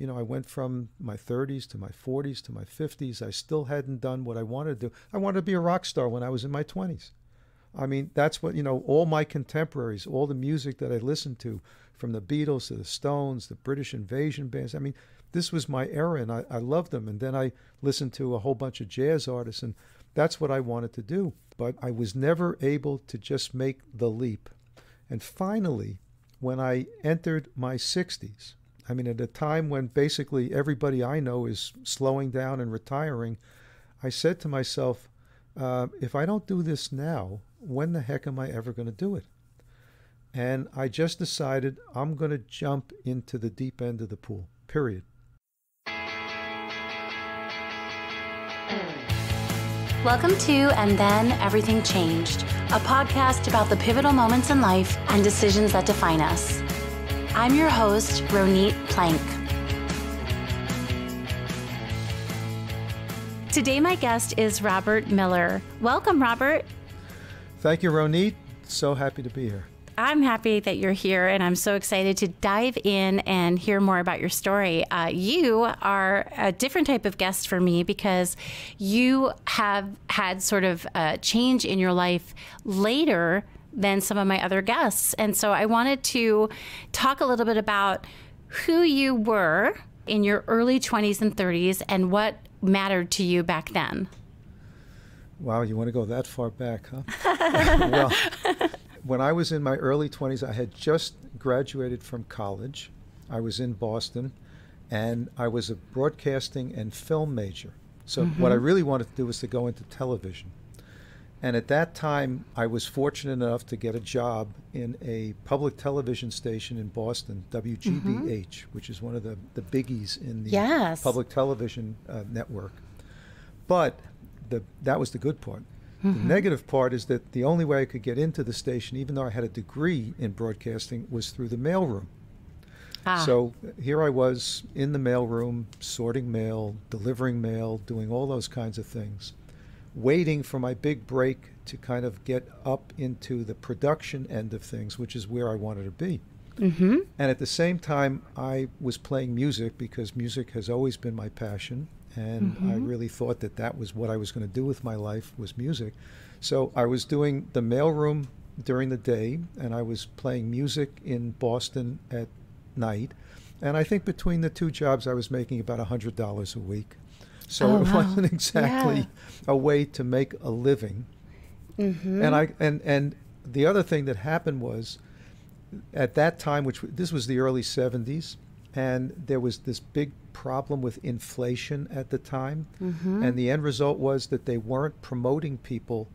You know, I went from my 30s to my 40s to my 50s. I still hadn't done what I wanted to do. I wanted to be a rock star when I was in my 20s. I mean, that's what, you know, all my contemporaries, all the music that I listened to, from the Beatles to the Stones, the British invasion bands. I mean, this was my era and I, I loved them. And then I listened to a whole bunch of jazz artists and that's what I wanted to do. But I was never able to just make the leap. And finally, when I entered my 60s, I mean, at a time when basically everybody I know is slowing down and retiring, I said to myself, uh, if I don't do this now, when the heck am I ever going to do it? And I just decided I'm going to jump into the deep end of the pool, period. Welcome to And Then Everything Changed, a podcast about the pivotal moments in life and decisions that define us. I'm your host, Ronit Plank. Today, my guest is Robert Miller. Welcome, Robert. Thank you, Ronit. So happy to be here. I'm happy that you're here, and I'm so excited to dive in and hear more about your story. Uh, you are a different type of guest for me because you have had sort of a change in your life later than some of my other guests. And so I wanted to talk a little bit about who you were in your early 20s and 30s and what mattered to you back then. Wow, you want to go that far back, huh? well, when I was in my early 20s, I had just graduated from college. I was in Boston, and I was a broadcasting and film major. So mm-hmm. what I really wanted to do was to go into television. And at that time, I was fortunate enough to get a job in a public television station in Boston, WGBH, mm-hmm. which is one of the, the biggies in the yes. public television uh, network. But the, that was the good part. Mm-hmm. The negative part is that the only way I could get into the station, even though I had a degree in broadcasting, was through the mailroom. Ah. So here I was in the mailroom, sorting mail, delivering mail, doing all those kinds of things, waiting for my big break to kind of get up into the production end of things, which is where I wanted to be. Mm-hmm. And at the same time, I was playing music because music has always been my passion and mm-hmm. I really thought that that was what I was going to do with my life was music. So I was doing the mailroom during the day, and I was playing music in Boston at night. And I think between the two jobs, I was making about hundred dollars a week. So oh, it wow. wasn't exactly yeah. a way to make a living. Mm-hmm. And I and and the other thing that happened was, at that time, which this was the early '70s, and there was this big problem with inflation at the time. Mm-hmm. And the end result was that they weren't promoting people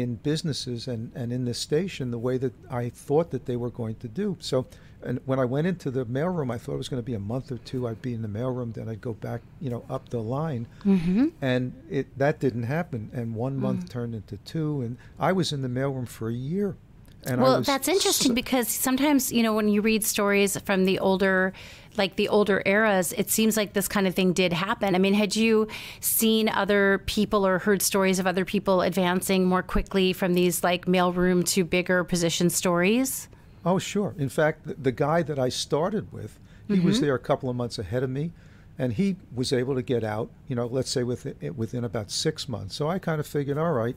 in businesses and, and in the station the way that I thought that they were going to do. So and when I went into the mailroom, I thought it was going to be a month or two. I'd be in the mailroom, then I'd go back, you know, up the line, mm-hmm. and it that didn't happen. And one month mm. turned into two, and I was in the mailroom for a year. And well, that's interesting so, because sometimes, you know, when you read stories from the older, like the older eras, it seems like this kind of thing did happen. I mean, had you seen other people or heard stories of other people advancing more quickly from these like mailroom to bigger position stories? Oh, sure. In fact, the, the guy that I started with, he mm-hmm. was there a couple of months ahead of me, and he was able to get out, you know, let's say within, within about six months. So I kind of figured, all right,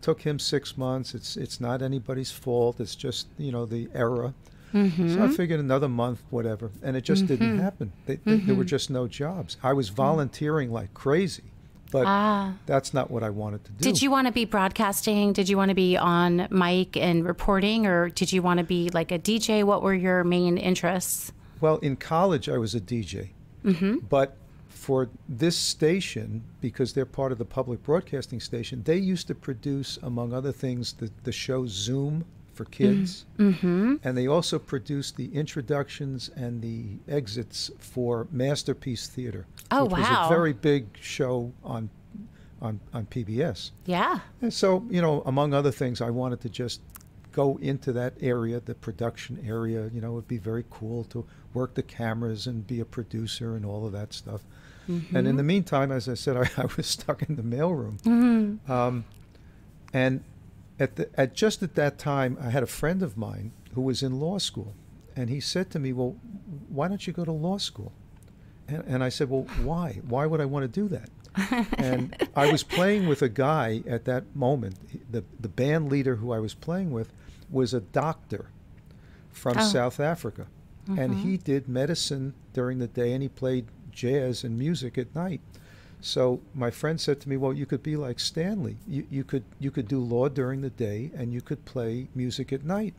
took him six months. It's it's not anybody's fault. It's just you know the era. Mm-hmm. So I figured another month, whatever, and it just mm-hmm. didn't happen. They, they. There were mm-hmm. just no jobs. I was volunteering like crazy, but ah. that's not what I wanted to do. Did you want to be broadcasting? Did you want to be on mic and reporting, or did you want to be like a DJ? What were your main interests? Well, in college, I was a DJ, mm-hmm. but for this station, because they're part of the public broadcasting station, they used to produce, among other things, the, the show Zoom for kids. Mm-hmm. And they also produced the introductions and the exits for Masterpiece Theater. Oh, which wow. was a very big show on, on, on PBS. Yeah. And so, you know, among other things, I wanted to just go into that area, the production area. You know, it would be very cool to work the cameras and be a producer and all of that stuff. Mm-hmm. And in the meantime, as I said, I, I was stuck in the mailroom. Mm-hmm. Um, and at, the, at just at that time, I had a friend of mine who was in law school. And he said to me, Well, why don't you go to law school? And, and I said, well, why? Why would I want to do that? and I was playing with a guy at that moment. The, the band leader who I was playing with was a doctor from Oh. South Africa. And he did medicine during the day and he played jazz and music at night. So my friend said to me, "Well, you could be like Stanley. You, you could you could do law during the day and you could play music at night."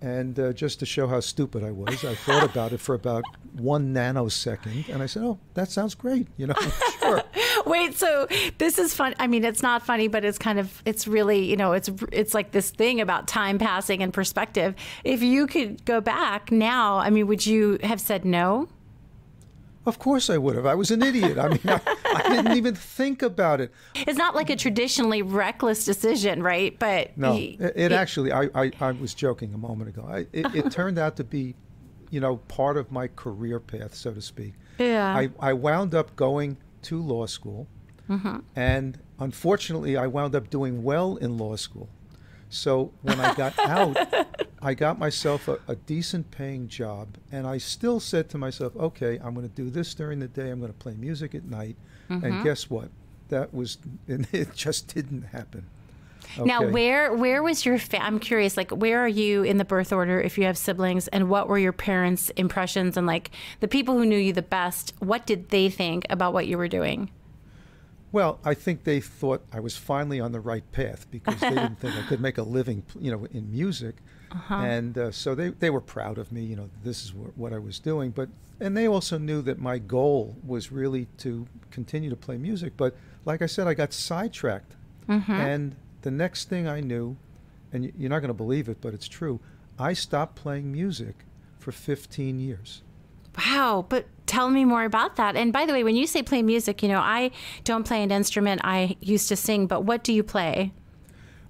And uh, just to show how stupid I was, I thought about it for about one nanosecond, and I said, "Oh, that sounds great. You know, sure." Wait, so this is fun. I mean, it's not funny, but it's kind of it's really, you know, it's it's like this thing about time passing and perspective. If you could go back now, I mean, would you have said no? Of course I would have. I was an idiot. I mean, I, I didn't even think about it. It's not like a traditionally reckless decision, right? But No, it, it actually. I, I, I was joking a moment ago. I, it, it turned out to be, you know, part of my career path, so to speak. Yeah. I, I wound up going to law school, mm-hmm. and unfortunately, I wound up doing well in law school. So when I got out, I got myself a, a decent paying job, and I still said to myself, okay, I'm going to do this during the day, I'm going to play music at night. And mm-hmm. guess what? That was, it just didn't happen. Now, where where was your? Fa- I'm curious. Like, where are you in the birth order? If you have siblings, and what were your parents' impressions? And like the people who knew you the best, what did they think about what you were doing? Well, I think they thought I was finally on the right path because they didn't think I could make a living, you know, in music, and uh, so they they were proud of me. You know, this is wh- what I was doing. But and they also knew that my goal was really to continue to play music. But like I said, I got sidetracked, and the next thing I knew, and y- you're not going to believe it, but it's true. I stopped playing music for 15 years. Wow, but tell me more about that. And by the way, when you say play music, you know, I don't play an instrument. I used to sing, but what do you play?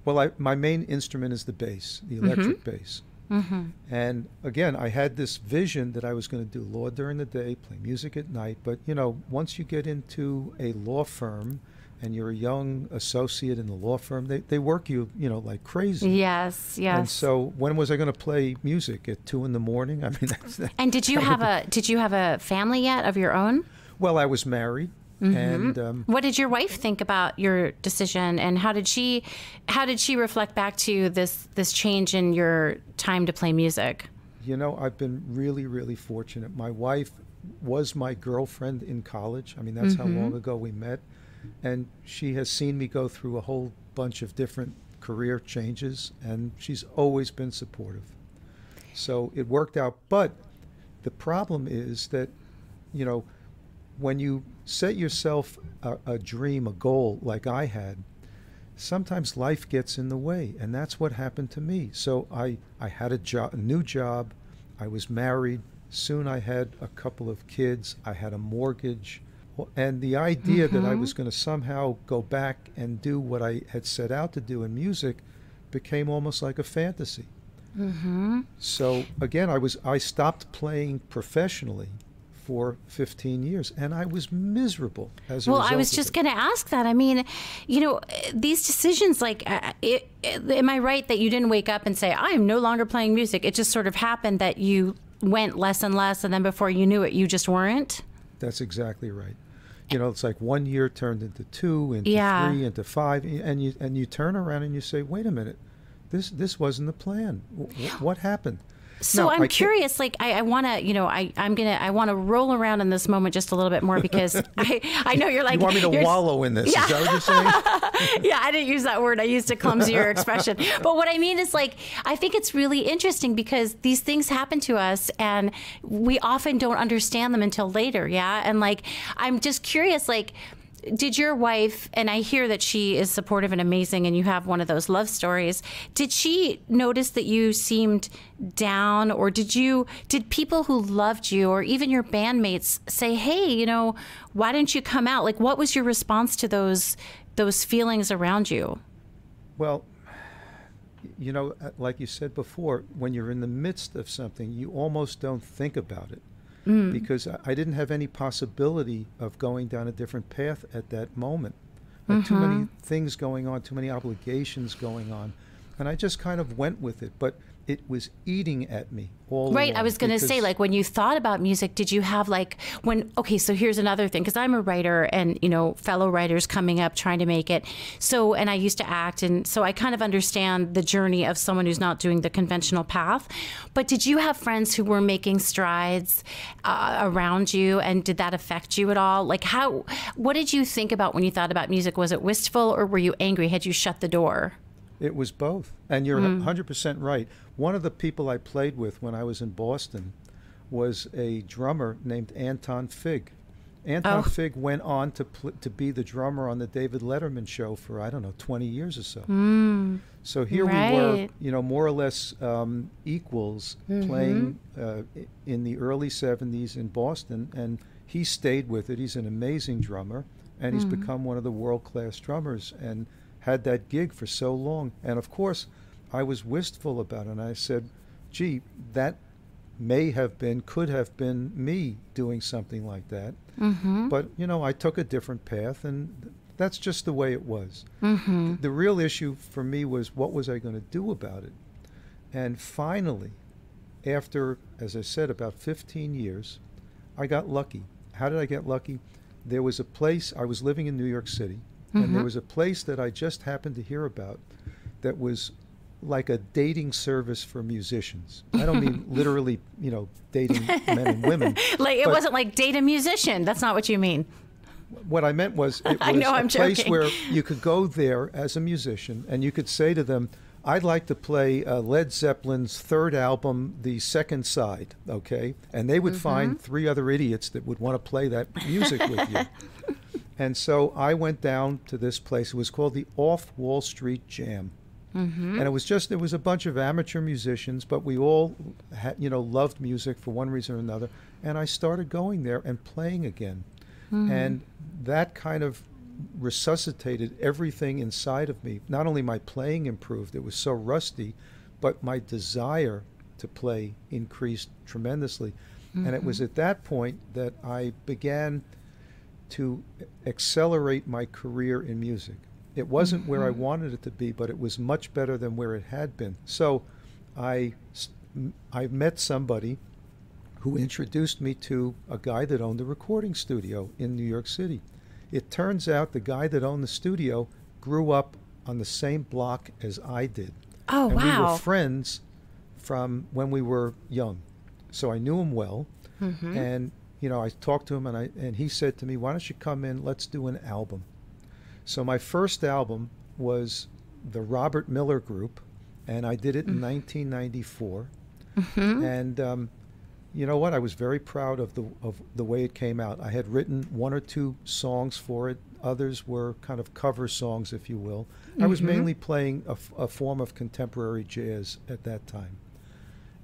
Well, I, my main instrument is the bass, the mm-hmm. electric bass. Mm-hmm. And again, I had this vision that I was going to do law during the day, play music at night. But you know, once you get into a law firm and you're a young associate in the law firm, they, they work you, you know, like crazy. Yes, yes. And so, when was I going to play music at two in the morning? I mean, that's that, And did you have a did you have a family yet of your own? well, I was married, and um, What did your wife think about your decision, and how did she how did she reflect back to this this change in your time to play music? You know, I've been really, really fortunate. My wife was my girlfriend in college. I mean, that's how long ago we met. And she has seen me go through a whole bunch of different career changes, and she's always been supportive. So it worked out. But the problem is that, you know, when you set yourself a, a dream, a goal like I had, sometimes life gets in the way and that's what happened to me so i i had a job a new job i was married soon i had a couple of kids i had a mortgage and the idea that i was going to somehow go back and do what i had set out to do in music became almost like a fantasy so again i was i stopped playing professionally for 15 years and i was miserable as a Well, I was just going to ask that. I mean, you know, these decisions, like, uh, it, it, am I right that you didn't wake up and say, I am no longer playing music? It just sort of happened that you went less and less, and then before you knew it, you just weren't? That's exactly right. You know, it's like one year turned into two, into Yeah. three, into five, and you and you turn around and you say, "Wait a minute, this this wasn't the plan. W- what happened?" So Now, I I'm curious, like I, I want to, you know, I, I'm gonna, I want to roll around in this moment just a little bit more because I, I know you're like, You want me to wallow in this? Yeah. Is that what you're saying? yeah, I didn't use that word. I used a clumsier expression. But what I mean is like I think it's really interesting because these things happen to us and we often don't understand them until later, yeah? And like I'm just curious like did your wife and I hear that she is supportive and amazing and you have one of those love stories. Did she notice that you seemed down or did you did people who loved you or even your bandmates say, "Hey, you know, why didn't you come out?" Like what was your response to those those feelings around you? Well, you know, like you said before, when you're in the midst of something, you almost don't think about it. Mm. Because I didn't have any possibility of going down a different path at that moment. Had Too mm-hmm. many things going on, too many obligations going on. And I just kind of went with it. But it was eating at me all Right. I was going to say, like, when you thought about music, did you have like when? Okay, so here's another thing because I'm a writer, and you know, fellow writers coming up trying to make it. So, and I used to act, and so I kind of understand the journey of someone who's not doing the conventional path. But did you have friends who were making strides uh, around you, and did that affect you at all? Like, how? What did you think about when you thought about music? Was it wistful, or were you angry? Had you shut the door? It was both. And you're Mm. 100% right. One of the people I played with when I was in Boston was a drummer named Anton Fig. Anton Oh. Fig went on to pl- to be the drummer on the David Letterman show for I don't know 20 years or so. So here we were, Mm. You know, more or less um, equals Mm-hmm. playing uh, in the early 70s in Boston, and he stayed with it. He's an amazing drummer, and he's Mm-hmm. become one of the world class drummers, and had that gig for so long. And of course, I was wistful about it, and I said, "Gee, that may have been, could have been me doing something like that." Mm-hmm. But you know, I took a different path, and that's just the way it was. Mm-hmm. The real issue for me was what was I going to do about it? And finally, after, as I said, about 15 years, I got lucky. How did I get lucky? There was a place, I was living in New York City, and there Mhm. was a place that I just happened to hear about that was like a dating service for musicians. I don't mean literally, you know, dating men and women. Like it wasn't like date a musician. That's not what you mean. What I meant was it I was know, a I'm place joking. where you could go there as a musician and you could say to them, I'd like to play uh, Led Zeppelin's third album, The Second Side, okay? And they would Mm-hmm. find three other idiots that would want to play that music with you. And so I went down to this place. It was called the Off Wall Street Jam. Mm-hmm. And it was just, it was a bunch of amateur musicians, but we all, had, you know, loved music for one reason or another. And I started going there and playing again. And that kind of resuscitated everything inside of me. Not only my playing improved, it was so rusty, but my desire to play increased tremendously. And it was at that point that I began to accelerate my career in music. It wasn't where I wanted it to be, but it was much better than where it had been. So I, I met somebody who introduced me to a guy that owned a recording studio in New York City. It turns out the guy that owned the studio grew up on the same block as I did. Oh and we were friends from when we were young. So I knew him well. Mm-hmm. And you know, I talked to him and I and he said to me, "Why don't you come in? Let's do an album." So my first album was the Robert Miller Group, and I did it in 1994. Mhm. And um, you know what? I was very proud of the of the way it came out. I had written one or two songs for it. Others were kind of cover songs, if you will. I was Mhm. mainly playing a, f- a form of contemporary jazz at that time.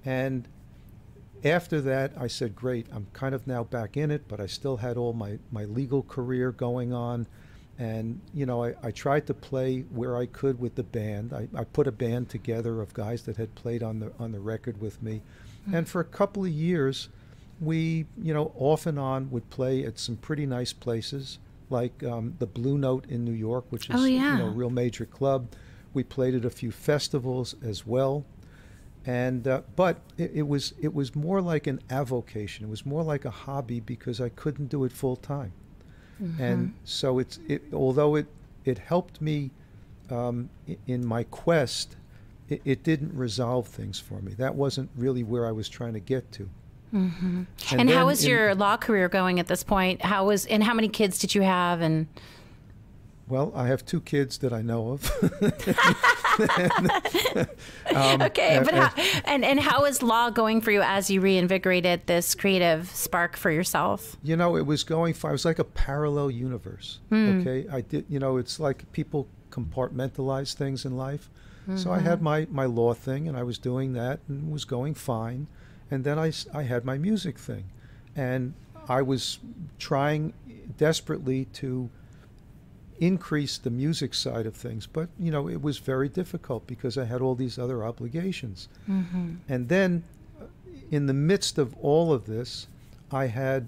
And after that, I said, great, I'm kind of now back in it, but I still had all my, my legal career going on. And, you know, I, I tried to play where I could with the band. I, I put a band together of guys that had played on the, on the record with me. And for a couple of years, we, you know, off and on would play at some pretty nice places, like um, the Blue Note in New York, which is, Oh, you know, a real major club. We played at a few festivals as well and uh, but it, it was it was more like an avocation. It was more like a hobby because I couldn't do it full time, and so it's it, although it it helped me um, in my quest, it, it didn't resolve things for me. That wasn't really where I was trying to get to. Mm-hmm. And, And how was in- your law career going at this point? How was and how many kids did you have? And Well, I have two kids that I know of. Um, okay, and- but and- how, and and how is law going for you as you reinvigorated this creative spark for yourself? You know, it was going fine. It was like a parallel universe. Hmm. Okay, I did. You know, it's like people compartmentalize things in life. So I had mm-hmm. my my law thing, and I was doing that, and was going fine. And then I I had my music thing, and I was trying desperately to increase the music side of things, but you know, it was very difficult because I had all these other obligations. And then, uh, in the midst of all of this, I had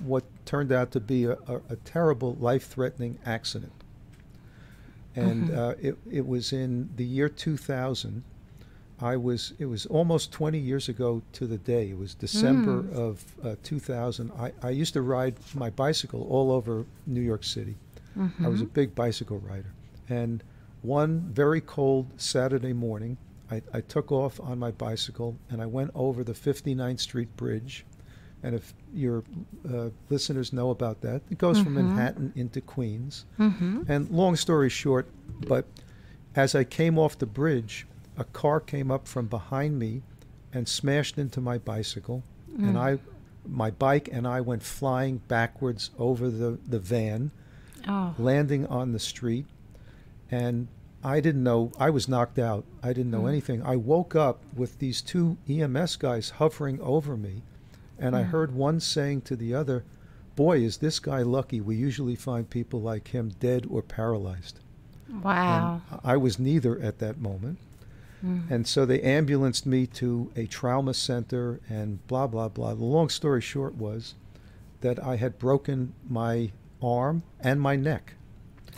what turned out to be a, a, a terrible, life-threatening accident. And uh, it, it was in the year 2000. I was it was almost 20 years ago to the day. It was December Mm. of uh, 2000. I, I used to ride my bicycle all over New York City. I was a big bicycle rider. And one very cold Saturday morning, I, I took off on my bicycle and I went over the 59th Street Bridge. And if your uh, listeners know about that, it goes from Manhattan into Queens. Mm-hmm. And long story short, but as I came off the bridge, a car came up from behind me and smashed into my bicycle, and I, my bike and I went flying backwards over the, the van, Oh. landing on the street, and I didn't know I was knocked out. I didn't know mm. anything. I woke up with these two EMS guys hovering over me, and I mm. heard one saying to the other, "Boy, is this guy lucky. We usually find people like him dead or paralyzed." Wow. And I was neither at that moment. Mm. And so they ambulanced me to a trauma center and blah, blah, blah. The long story short was that I had broken my arm and my neck.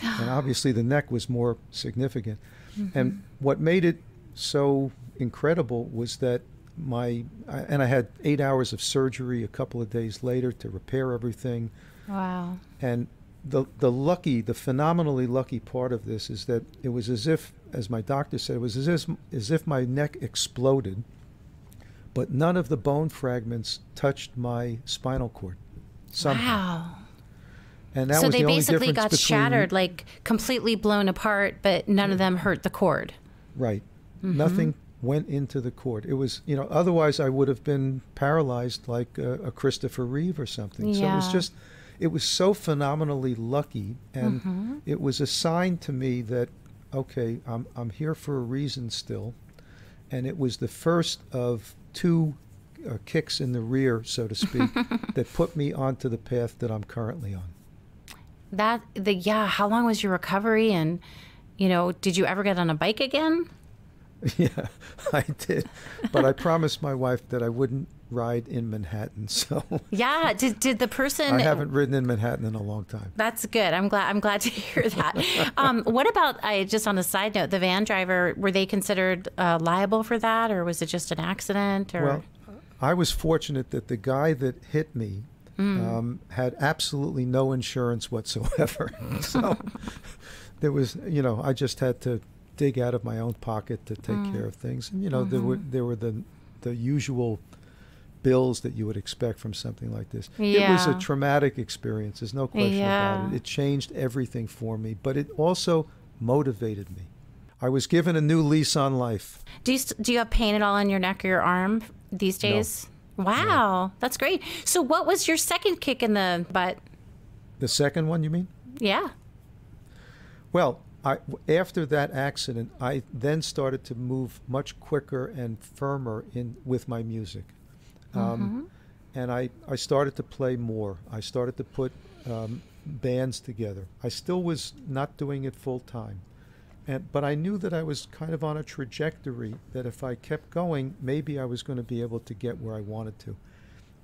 and obviously the neck was more significant. Mm-hmm. And what made it so incredible was that my, and I had eight hours of surgery a couple of days later to repair everything. Wow. And the the lucky, the phenomenally lucky part of this is that it was as if, as my doctor said, it was as if as if my neck exploded, but none of the bone fragments touched my spinal cord. Somehow. Wow. And that so was they the basically got between, shattered, like completely blown apart, but none of them hurt the cord. Right. Mm-hmm. Nothing went into the cord. It was, you know, otherwise I would have been paralyzed like a, a Christopher Reeve or something. Yeah. So it was just, it was so phenomenally lucky. And Mm-hmm. it was a sign to me that, okay, I'm, I'm here for a reason still. And it was the first of two uh, kicks in the rear, so to speak, that put me onto the path that I'm currently on. That the yeah. How long was your recovery? And you know, did you ever get on a bike again? Yeah, I did. But I promised my wife that I wouldn't ride in Manhattan. So Yeah. Did did the person? I haven't ridden in Manhattan in a long time. That's good. I'm glad. I'm glad to hear that. um, what about? I just on a side note, the van driver. Were they considered uh, liable for that, or was it just an accident? Or Well, I was fortunate that the guy that hit me Mm. um, had absolutely no insurance whatsoever. so there was, you know, I just had to dig out of my own pocket to take mm. care of things. And you know, there were mm-hmm. there were the the usual bills that you would expect from something like this. It was a traumatic experience. There's no question about it. It changed everything for me, but it also motivated me. I was given a new lease on life. do you st- do you have pain at all in your neck or your arm these days? Wow, that's great. So, what was your second kick in the butt? The second one, you mean? Yeah. Well, I, after that accident, I then started to move much quicker and firmer in with my music, um, and I, I started to play more. I started to put um, bands together. I still was not doing it full time, and but I knew that I was kind of on a trajectory that if I kept going, maybe I was going to be able to get where I wanted to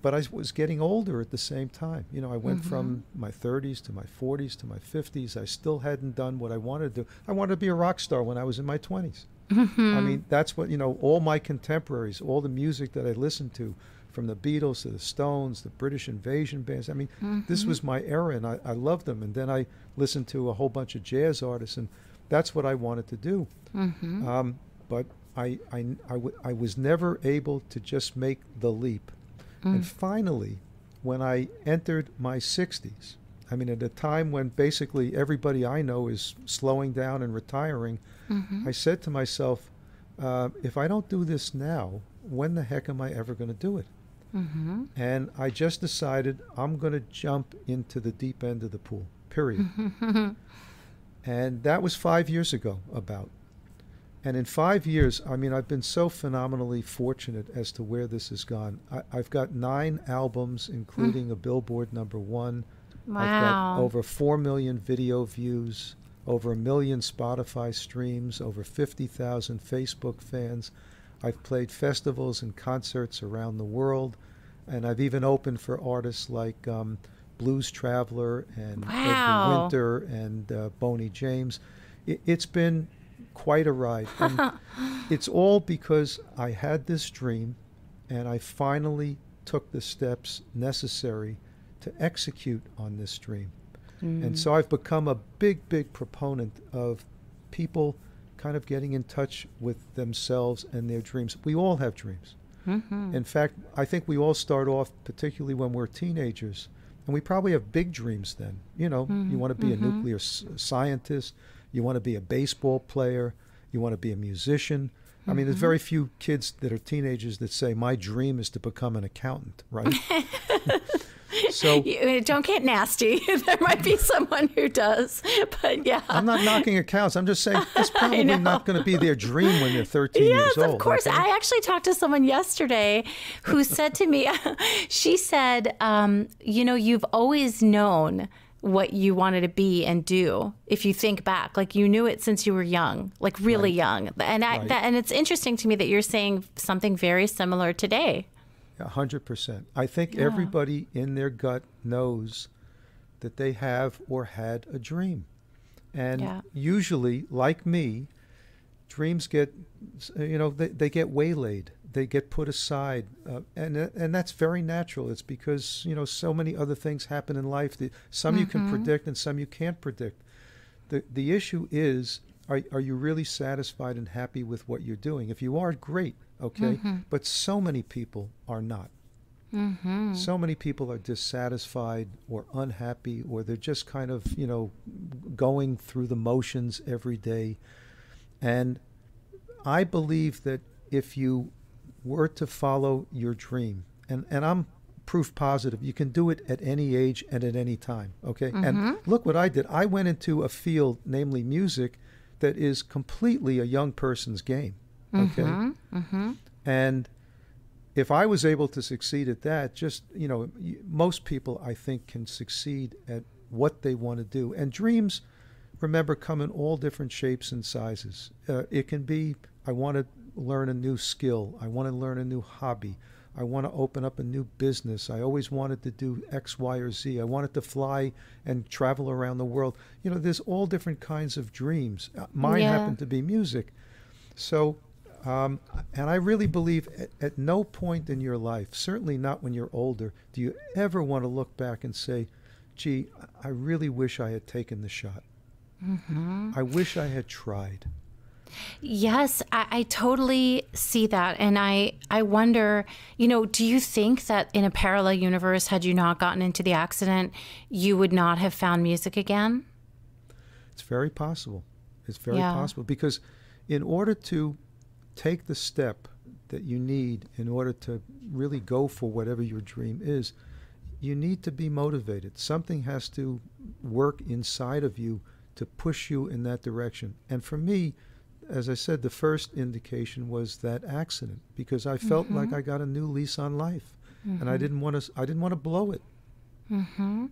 but I was getting older at the same time. You know, I went mm-hmm. from my 30s to my 40s to my 50s. I still hadn't done what I wanted to do. I wanted to be a rock star when I was in my 20s. Mm-hmm. I mean, that's what, you know, all my contemporaries, all the music that I listened to, from the Beatles to the Stones, the British invasion bands. I mean, this mm-hmm. was my era and I, I loved them. And then I listened to a whole bunch of jazz artists, and that's what I wanted to do. Um, but I, I, I, w- I was never able to just make the leap. And finally, when I entered my 60s, I mean, at a time when basically everybody I know is slowing down and retiring, I said to myself, uh, if I don't do this now, when the heck am I ever going to do it? Mm-hmm. And I just decided I'm going to jump into the deep end of the pool, period. and that was five years ago, about. And in five years, I mean, I've been so phenomenally fortunate as to where this has gone. I, I've got nine albums, including a Billboard number one. Wow. I've got over 4 million video views, over a million Spotify streams, over 50,000 Facebook fans. I've played festivals and concerts around the world, and I've even opened for artists like um, Blues Traveler and Wow. Winter and uh, Boney James. It, it's been quite a ride. And it's all because I had this dream and I finally took the steps necessary to execute on this dream. Mm. And so I've become a big, big proponent of people kind of getting in touch with themselves and their dreams. We all have dreams. Mm-hmm. In fact, I think we all start off, particularly when we're teenagers, and we probably have big dreams then. You know, mm-hmm. you want to be mm-hmm. a nuclear s- scientist, you want to be a baseball player, you want to be a musician. I mean, there's mm-hmm. very few kids that are teenagers that say, My dream is to become an accountant, right? So you, don't get nasty. there might be someone who does, but yeah. I'm not knocking accounts. I'm just saying it's probably not going to be their dream when they're 13 yes, years old. of course. Okay? I actually talked to someone yesterday who said to me, she said, um, you know, you've always known what you wanted to be and do if you think back like you knew it since you were young like really right. young and I, right. that, and it's interesting to me that you're saying something very similar today hundred percent. I think yeah. everybody in their gut knows that they have or had a dream, and yeah. usually, like me, dreams get, you know, they, they get waylaid. They get put aside, uh, and and that's very natural. It's because you know so many other things happen in life. That some mm-hmm. you can mm-hmm. predict and some you can't predict. the The issue is, are are you really satisfied and happy with what you're doing? If you are, great okay? Mm-hmm. But so many people are not. Mm-hmm. So many people are dissatisfied or unhappy, or they're just kind of, you know, going through the motions every day. And I believe that if you were to follow your dream, and, and I'm proof positive, you can do it at any age and at any time, okay? Mm-hmm. And look what I did. I went into a field, namely music, that is completely a young person's game. Okay. Mm-hmm, mm-hmm. And if I was able to succeed at that, just, you know, most people I think can succeed at what they want to do. And dreams, remember, come in all different shapes and sizes. Uh, it can be, I want to learn a new skill, I want to learn a new hobby. I want to open up a new business. I always wanted to do X, Y, or Z. I wanted to fly and travel around the world. You know, there's all different kinds of dreams. Uh, mine yeah. happened to be music. So um, and I really believe at, at, no point in your life, certainly not when you're older, do you ever want to look back and say, gee, I really wish I had taken the shot. Mm-hmm. I wish I had tried. Yes, I, I, totally see that. And I, I wonder, you know, do you think that in a parallel universe, had you not gotten into the accident, you would not have found music again? It's very possible. It's very yeah. possible because in order to take the step that you need in order to really go for whatever your dream is, you need to be motivated. Something has to work inside of you to push you in that direction. And for me, as I said, the first indication was that accident because I felt mm-hmm. like I got a new lease on life, mm-hmm. and I mm-hmm. didn't want to. I didn't want to blow it. Mm-hmm.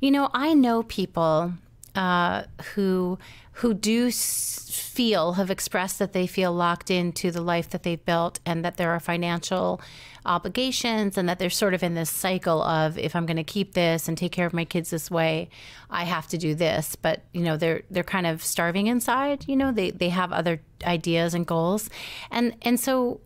You know, I know people uh, who who do feel have expressed that they feel locked into the life that they've built and that there are financial obligations and that they're sort of in this cycle of if I'm going to keep this and take care of my kids this way, I have to do this. But you know they're they're kind of starving inside. You know they they have other ideas and goals, and and so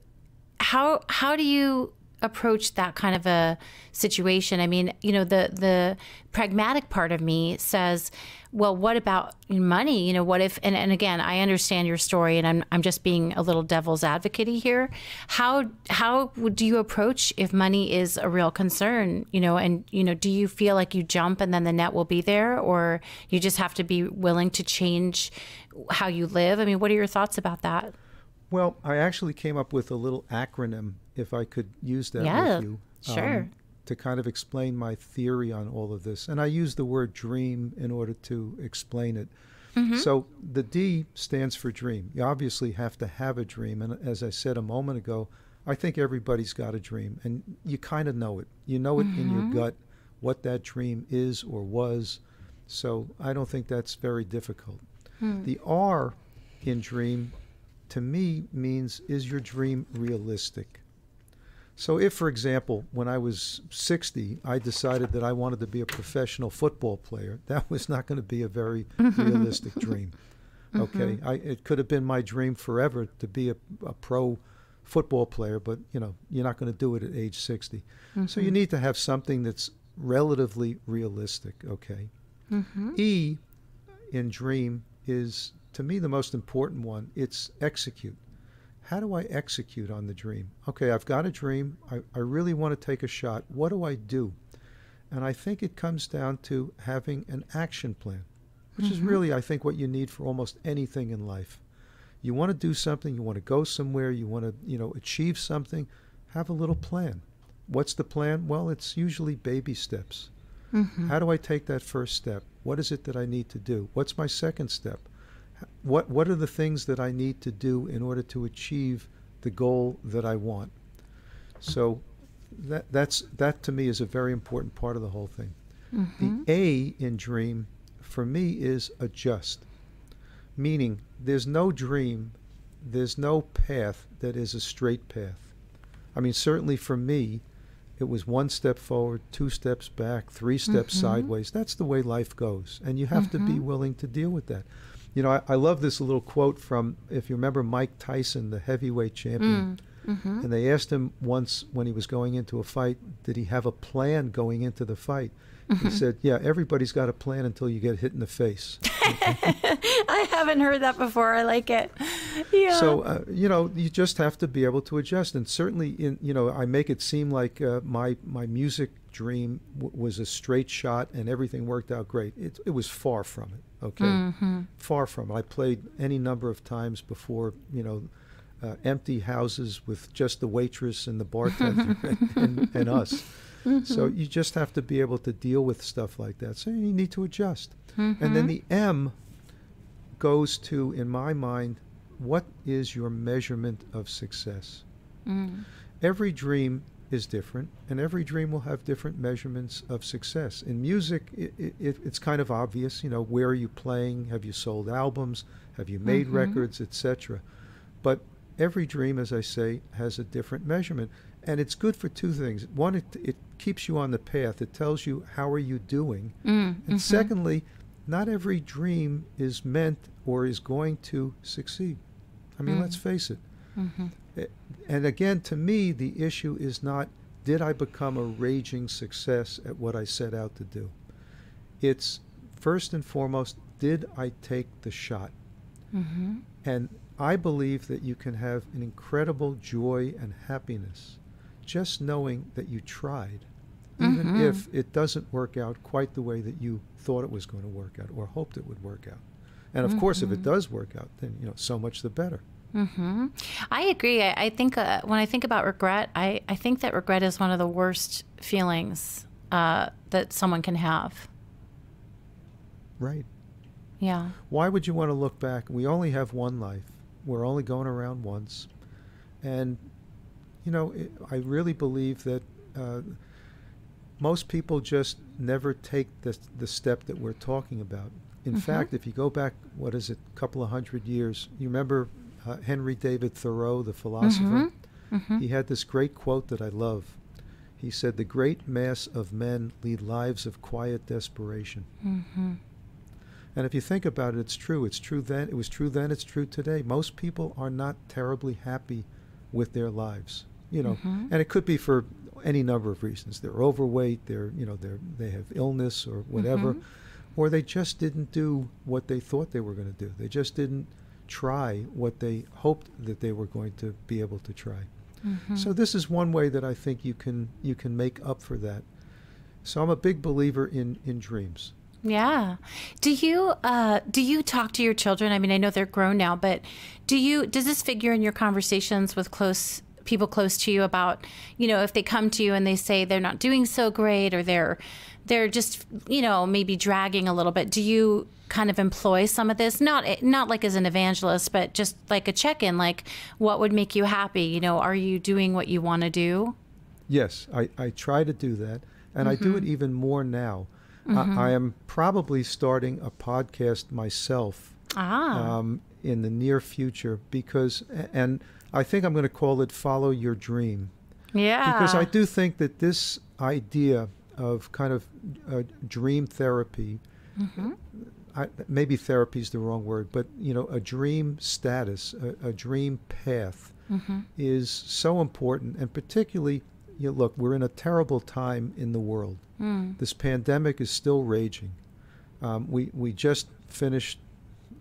how how do you approach that kind of a situation? I mean, you know, the the pragmatic part of me says, well, what about money? You know, what if? And, and again, I understand your story, and I'm I'm just being a little devil's advocate here. How how would you approach if money is a real concern? You know, and you know, do you feel like you jump and then the net will be there, or you just have to be willing to change how you live? I mean, what are your thoughts about that? Well, I actually came up with a little acronym, if I could use that yeah, with you. Sure. Um, to kind of explain my theory on all of this. And I use the word dream in order to explain it. Mm-hmm. So the D stands for dream. You obviously have to have a dream. And as I said a moment ago, I think everybody's got a dream. And you kind of know it. You know it mm-hmm. in your mm-hmm. gut what that dream is or was. So I don't think that's very difficult. Hmm. The R in dream to me means is your dream realistic? So, if, for example, when I was 60, I decided that I wanted to be a professional football player, that was not going to be a very realistic dream. Mm-hmm. Okay, I, it could have been my dream forever to be a, a pro football player, but you know you're not going to do it at age 60. So you mm-hmm. need to have something that's relatively realistic. Okay. Mm-hmm. E in dream is to me the most important one. It's execute. How do I execute on the dream? Okay, I've got a dream. I, I really want to take a shot. What do I do? And I think it comes down to having an action plan, which is mm-hmm. really, I think, what you need for almost anything in life. You want to do something, you want to go somewhere, you want to, you know, achieve something, have a little plan. What's the plan? Well, it's usually baby steps. Mm-hmm. How do I take that first step? What is it that I need to do? What's my second step? What what are the things that I need to do in order to achieve the goal that I want? So that that's that to me is a very important part of the whole thing. The mm-hmm. A in dream for me is adjust. Meaning there's no dream, there's no path that is a straight path. I mean certainly for me it was one step forward, two steps back, three steps mm-hmm. sideways. That's the way life goes. And you have to be mm-hmm. willing to deal with that. You know, I, I love this little quote from, if you remember Mike Tyson, the heavyweight champion. And they asked him once when he was going into a fight, did he have a plan going into the fight? He said, Yeah, everybody's got a plan until you get hit in the face. I haven't heard that before. I like it. Yeah. So uh, you know, you just have to be able to adjust. And certainly, in you know, I make it seem like uh, my my music dream w- was a straight shot and everything worked out great. It it was far from it. Okay, mm-hmm. far from. I played any number of times before. You know. Uh, empty houses with just the waitress and the bartender and, and, and us. So mm-hmm. you just have to be able to deal with stuff like that. So you need to adjust. And then mm-hmm. the M goes to, in my mind, what is your measurement of success? Mm. Every dream is different, and every dream will have different measurements of success. In music, it, it, it's kind of obvious. You know, where are you playing? Have you sold albums? Have you made mm-hmm. records, etc. But every dream, as I say, has a different measurement, and it's good for two things. One, it, it keeps you on the path. It tells you how are you doing, mm, and mm-hmm. secondly, not every dream is meant or is going to succeed. I mean, mm. let's face it. Eh, And again, to me, the issue is not did I become a raging success at what I set out to do? It's first and foremost, did I take the shot? Mm-hmm. And I believe that you can have an incredible joy and happiness just knowing that you tried, even mm-hmm. if it doesn't work out quite the way that you thought it was going to work out or hoped it would work out. And of course, if it mm-hmm. does work out, then you know so much the better. Hmm I agree. I, I think uh, when I think about regret, I, I think that regret is one of the worst feelings uh, that someone can have. Right. Yeah. Why would you want to look back? We only have one life. We're only going around once. And, you know, it, I really believe that uh, most people just never take the, the step that we're talking about. In fact, if you go back, what is it, a couple of hundred years, you remember uh, Henry David Thoreau, the philosopher? He had this great quote that I love. He said, The great mass of men lead lives of quiet desperation. hmm And if you think about it, it's true. It's true then. It was true then. It's true today. Most people are not terribly happy with their lives. You know, and it could be for any number of reasons. They're overweight. They're you know they're they have illness or whatever, or they just didn't do what they thought they were going to do. They just didn't try what they hoped that they were going to be able to try. So this is one way that I think you can you can make up for that. So I'm a big believer in in dreams. Yeah. Do you uh, do you talk to your children? I mean, I know they're grown now, but do you does this figure in your conversations with close people close to you about you know if they come to you and they say they're not doing so great or they're they're just you know maybe dragging a little bit? Do you kind of employ some of this? Not not like as an evangelist, but just like a check in. Like, what would make you happy? You know, are you doing what you want to do? Yes, I, I try to do that, and I do it even more now. I, I am probably starting a podcast myself Ah. um, in the near future because, and I think I'm going to call it "Follow Your Dream" yeah. because I do think that this idea of kind of uh, dream therapy, I, maybe therapy is the wrong word, but you know, a dream status, a, a dream path, Mm-hmm. is so important, and particularly, you know, look, we're in a terrible time in the world. Mm. This pandemic is still raging. Um, we we just finished,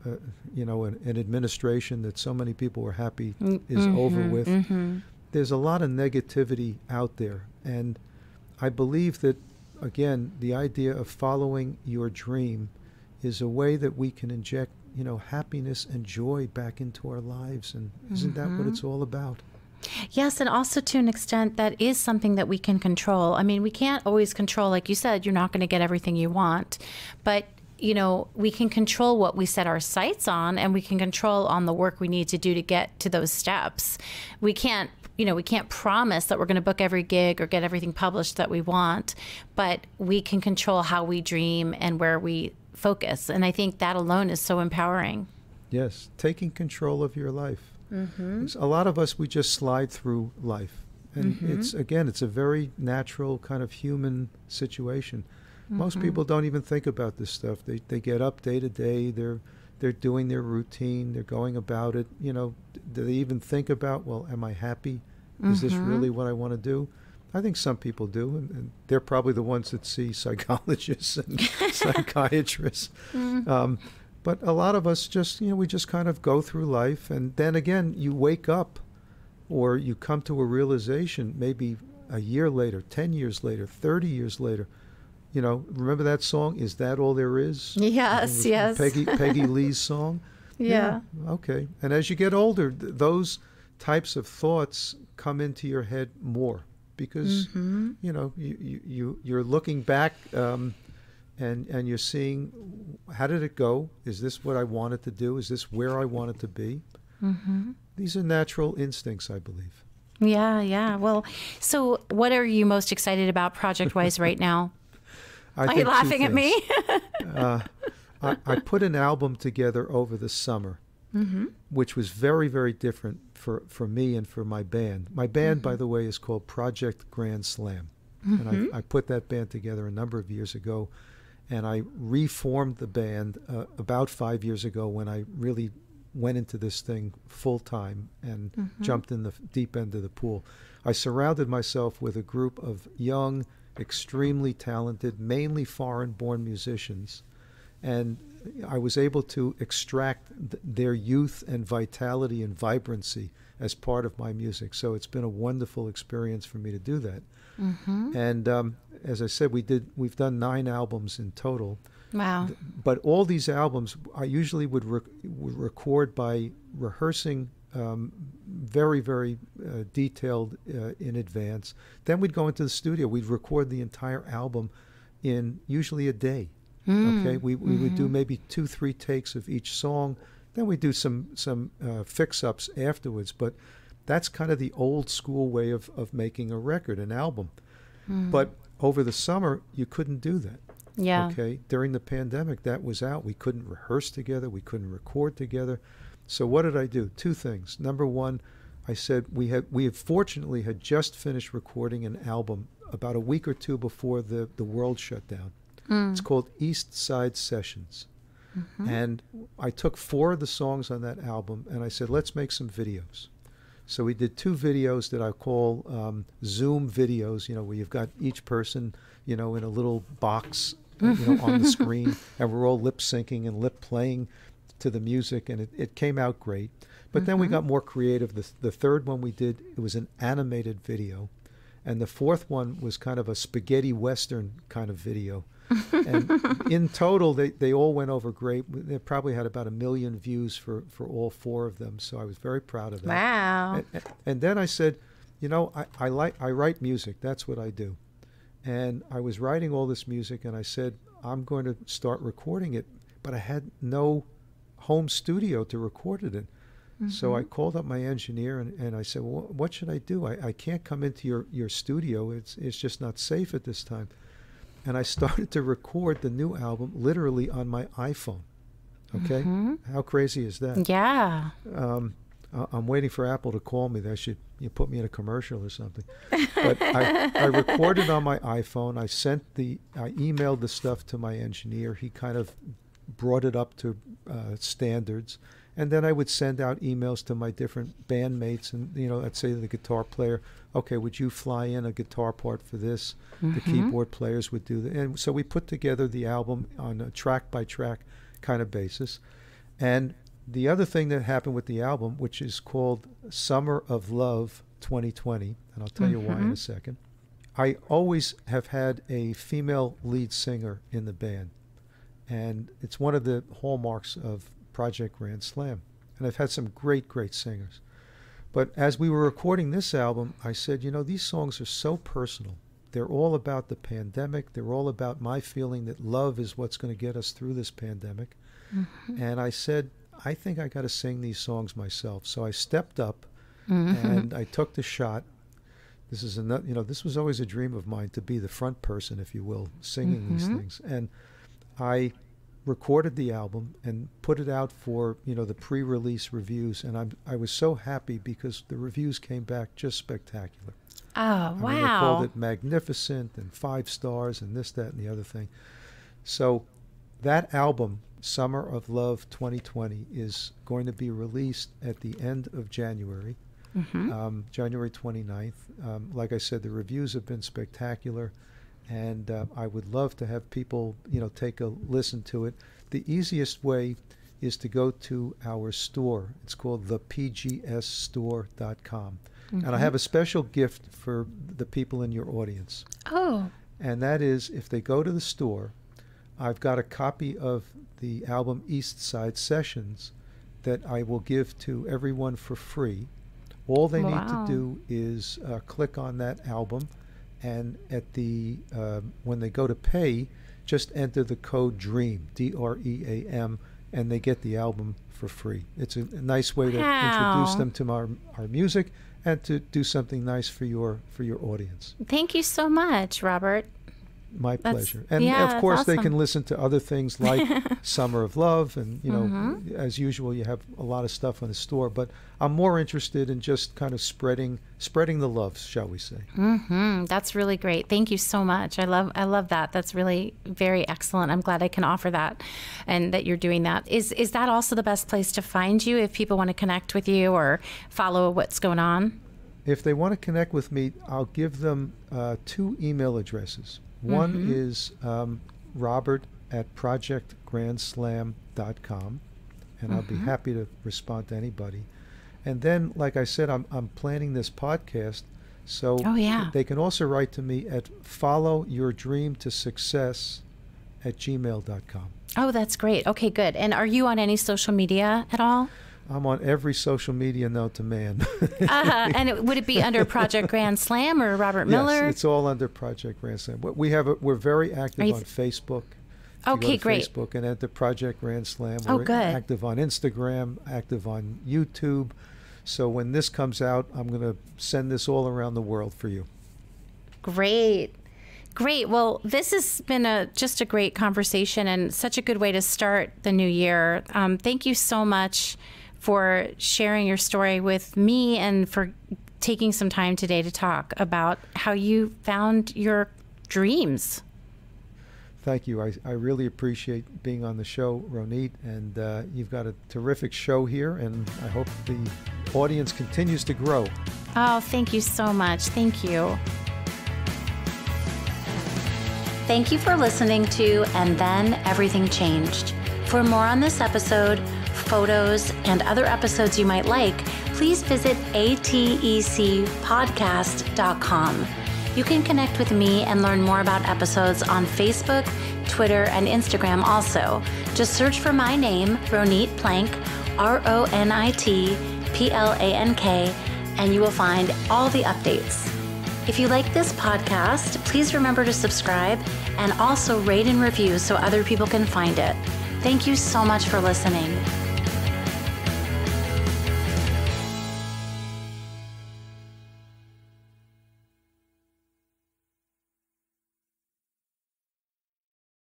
uh, you know, an, an administration that so many people were happy is over Mhm, with. mhm. There's a lot of negativity out there, and I believe that again, the idea of following your dream is a way that we can inject, you know, happiness and joy back into our lives, and isn't that what Mhm. it's all about? Yes, and also to an extent, that is something that we can control. I mean, we can't always control, like you said, you're not going to get everything you want, but you know, we can control what we set our sights on, and we can control on the work we need to do to get to those steps. We can't, you know, we can't promise that we're going to book every gig or get everything published that we want, but we can control how we dream and where we focus. And I think that alone is so empowering. Yes, taking control of your life. Mm-hmm. A lot of us, we just slide through life. And Mhm. it's, again, it's a very natural kind of human situation. Most Mhm. people don't even think about this stuff. They, they get up day to day, they're, they're doing their routine, they're going about it. You know, do they even think about, well, am I happy? Is this Mhm. really what I want to do? I think some people do, and, and they're probably the ones that see psychologists and psychiatrists. Mm. Um, but a lot of us just, you know, we just kind of go through life, and then again, you wake up, or you come to a realization maybe a year later, ten years later, thirty years later. You know, remember that song? Is that all there is? I think it Yes, yes. Peggy Peggy Lee's song. Yeah. Okay. And as you get older, th- those types of thoughts come into your head more because Mhm. you know you, you, you you're looking back um, and and you're seeing how did it go? Is this what I wanted to do? Is this where I wanted to be? Mm-hmm. These are natural instincts, I believe. Yeah, yeah. Well, so what are you most excited about project wise right now? I are you laughing at me? uh, I, I put an album together over the summer, mm-hmm. which was very, very different for, for me and for my band. My band, by Mhm. the way, is called Project Grand Slam. Mhm. And I, I put that band together a number of years ago. And I reformed the band uh, about five years ago when I really went into this thing full time and Mhm. jumped in the deep end of the pool. I surrounded myself with a group of young, extremely talented, mainly foreign born musicians. And I was able to extract th- their youth and vitality and vibrancy as part of my music. So it's been a wonderful experience for me to do that. Mm-hmm. And um, as I said, we did we've done nine albums in total. Wow. Th- But all these albums, I usually would, rec- would record by rehearsing um, very, very uh, detailed uh, in advance. Then we'd go into the studio. We'd record the entire album in usually a day. Mm. Okay, we, we would do Mhm. maybe two, three takes of each song. Then we'd do some some uh, fix-ups afterwards. But that's kind of the old school way of, of making a record, an album. Mm. But over the summer, you couldn't do that. yeah. Okay. During the pandemic, that was out. We couldn't rehearse together. We couldn't record together. So what did I do? Two things. Number one, I said we had we had fortunately had just finished recording an album about a week or two before the the world shut down. Mm. It's called East Side Sessions. Mhm. And I took four of the songs on that album and I said, let's make some videos. So we did two videos that I call um, Zoom videos, you know, where you've got each person, you know, in a little box, you know, on the screen, and we're all lip syncing and lip playing to the music, and it, it came out great. But then we Mhm. got more creative. The, the third one we did, it was an animated video. And the fourth one was kind of a spaghetti western kind of video. and in total, they, they all went over great. They probably had about a million views for, for all four of them. So I was very proud of that. Wow. And, and- and then I said, you know, I, I like I write music. That's what I do. And I was writing all this music, and I said, I'm going to start recording it, but I had no home studio to record it in. So I Mhm. called up my engineer and, and I said, well, what should I do? I, I can't come into your, your studio. It's, it's just not safe at this time. And I started to record the new album literally on my iPhone. Okay? Mhm. How crazy is that? Yeah. Um, I'm waiting for Apple to call me. They should you put me in a commercial or something. But I, I recorded on my iPhone. I sent the, I emailed the stuff to my engineer. He kind of brought it up to uh, standards. And then I would send out emails to my different bandmates, and you know, let's say the guitar player, okay, would you fly in a guitar part for this? Mm-hmm. The keyboard players would do that, and so we put together the album on a track by track kind of basis. And the other thing that happened with the album, which is called Summer of Love 2020, and I'll tell mm-hmm. you why in a mm-hmm. second. I always have had a female lead singer in the band, and it's one of the hallmarks of Project Grand Slam. And I've had some great, great singers. But as we were recording this album, I said, you know, these songs are so personal. They're all about the pandemic. They're all about my feeling that love is what's going to get us through this pandemic. Mm-hmm. And I said, I think I got to sing these songs myself. So I stepped up mm-hmm. and I took the shot. This is another, you know, this was always a dream of mine to be the front person, if you will, singing mm-hmm. these things. And I recorded the album and put it out for you know the pre-release reviews, and I'm I was so happy because the reviews came back just spectacular. Oh I wow! Mean, they called it magnificent and five stars and this, that, and the other thing. So that album, Summer of Love 2020, is going to be released at the end of January, mm-hmm. um, January 29th. Um, like I said, the reviews have been spectacular and uh, I would love to have people, you know, take a listen to it. The easiest way is to go to our store. It's called thepgsstore.com. Mm-hmm. And I mm-hmm. have a special gift for the people in your audience. Oh. And that is if they go to the store, I've got a copy of the album East Side Sessions that I will give to everyone for free. All they wow. need to do is uh, click on that album and at the uh, when they go to pay, just enter the code DREAM D R E A M, and they get the album for free. It's a, a nice way to wow. introduce them to our our music and to do something nice for your for your audience. Thank you so much, Robert. My that's, pleasure. And yeah, of course, awesome. they can listen to other things like Summer of Love, and you know, mm-hmm. as usual, you have a lot of stuff on the store. But I'm more interested in just kind of spreading spreading the love, shall we say? Mm-hmm. That's really great. Thank you so much. I love I love that. That's really very excellent. I'm glad I can offer that, and that you're doing that. Is is that also the best place to find you if people want to connect with you or follow what's going on? If they want to connect with me, I'll give them uh, two email addresses. One mm-hmm. is um, Robert at projectgrandslam.com, and mm-hmm. I'll be mm-hmm. happy to respond to anybody. And then, like I said, I'm, I'm planning this podcast. So oh, yeah. they can also write to me at followyourdreamtosuccess your dream to success at gmail.com. Oh, that's great. Okay, good. And are you on any social media at all? I'm on every social media known to man. uh-huh. And it, would it be under Project Grand Slam or Robert Miller? Yes, it's all under Project Grand Slam. We have a, we're very active on Facebook. Okay, great. Facebook and at the Project Grand Slam. Oh, we're oh, good. Active on Instagram, active on YouTube. So when this comes out, I'm going to send this all around the world for you. Great. Great. Well, this has been a just a great conversation and such a good way to start the new year. Um, thank you so much for sharing your story with me and for taking some time today to talk about how you found your dreams. Thank you. I, I really appreciate being on the show, Ronit, and uh, you've got a terrific show here, and I hope the audience continues to grow. Oh, thank you so much. Thank you. Thank you for listening to And Then Everything Changed. For more on this episode, photos, and other episodes you might like, please visit atecpodcast.com. You can connect with me and learn more about episodes on Facebook, Twitter, and Instagram also. Just search for my name, Ronit Plank, R O N I T P L A N K, and you will find all the updates. If you like this podcast, please remember to subscribe and also rate and review so other people can find it. Thank you so much for listening.